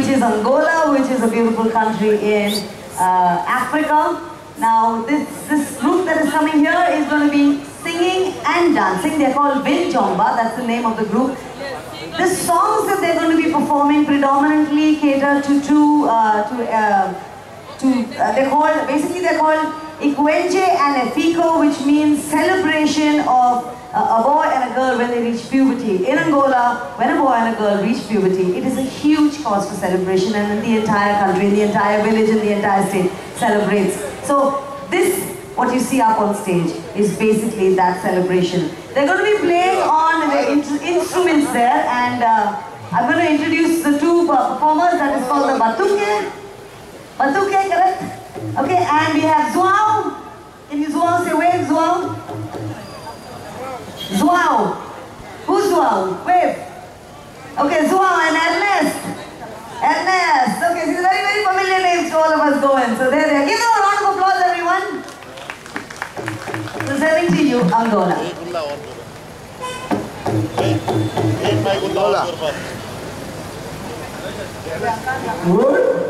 which is Angola, which is a beautiful country in uh, Africa. Now, this, this group that is coming here is going to be singing and dancing. They're called Vinjomba, that's the name of the group. The songs that they're going to be performing predominantly cater to two, uh, to, uh, to they're called, basically they're called Ikwenje and Efiko, which means celebration of a boy and a girl when they reach puberty. In Angola, when a boy and a girl reach puberty, it is a huge cause for celebration and the entire country, the entire village and the entire state celebrates. So this, what you see up on stage, is basically that celebration. They're going to be playing on the in instruments there and uh, I'm going to introduce the two performers, that is called the Batuke. Batuke, correct? Okay, and we have João. Can you João say wave, João? João. Who's João? Wave. Okay, João and Ernest. Ernest. Okay, these are very, very familiar names to all of us going. So there they are. Give them a round of applause, everyone. Presenting to you, Angola. Angola. Good.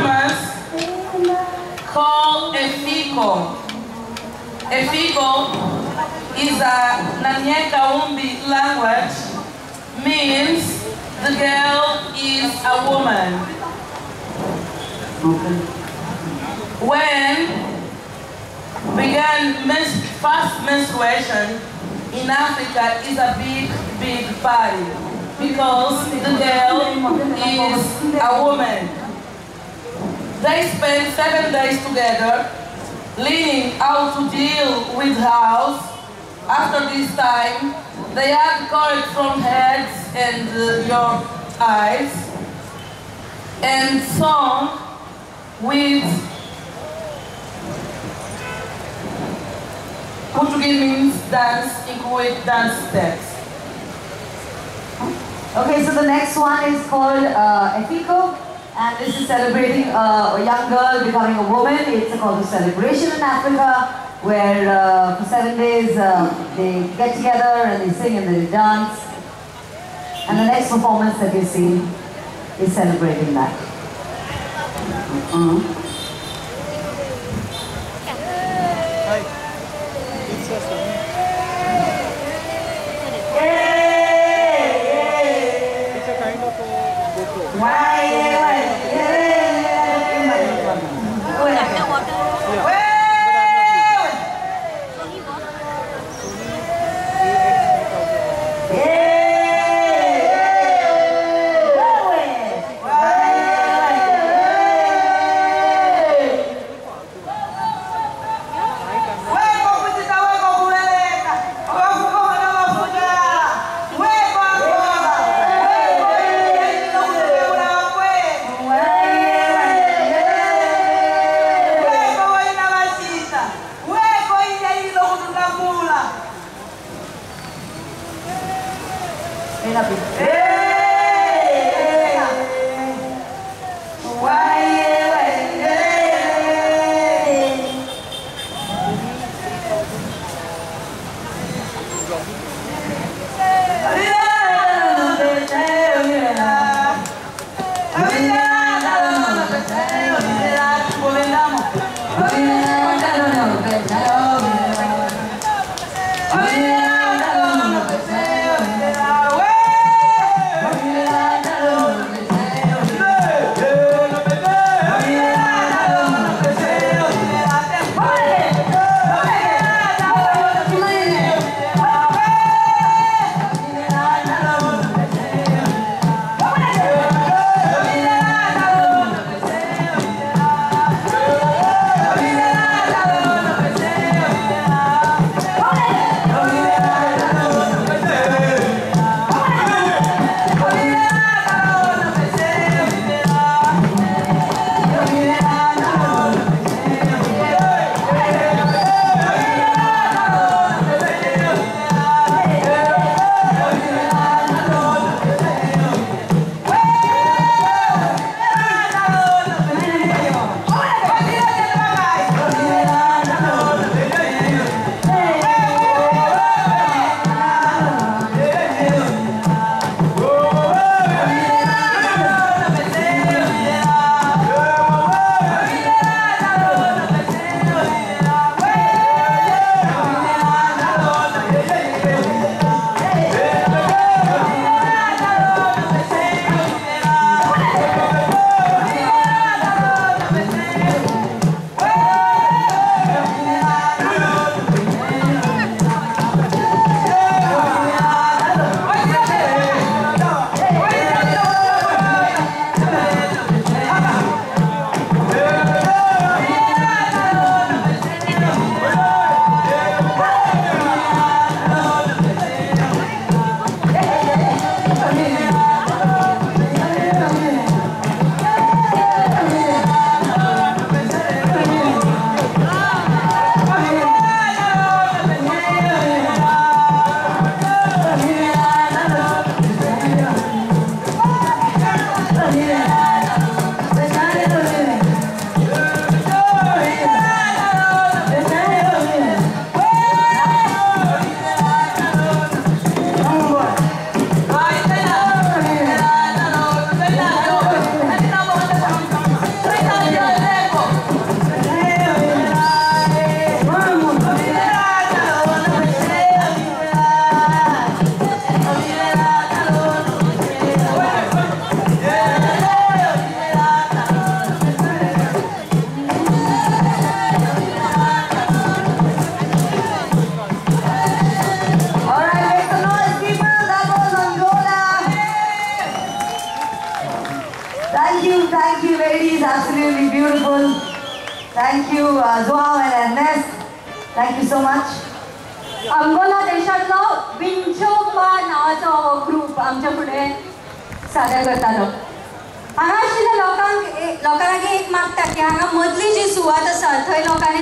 Hola. called Efiko. Efiko is a Nanyeka language, means the girl is a woman. When began first menstruation in Africa is a big, big party because the girl is a woman. They spend seven days together, learning how to deal with house. After this time, they had courage from heads and uh, your eyes, and song with Portuguese means dance, include dance steps. Okay, so the next one is called uh, Efiko, and this is celebrating uh, a young girl becoming a woman. It's called a celebration in Africa, where uh, for seven days uh, they get together and they sing and they dance. And the next performance that you see is celebrating that. Mhm. It's a jogo. Thank you, uh, Joao and Ernest. Thank you so much. Angola देशातलो विंचोपा नावाचो हो group आमच्या फुडें सादर करतालो हांगा आशिल्ल्या लोकांक लोकां लागीं एक मागता की हांगा मदली जी सुवात आसा थंय लोकांनी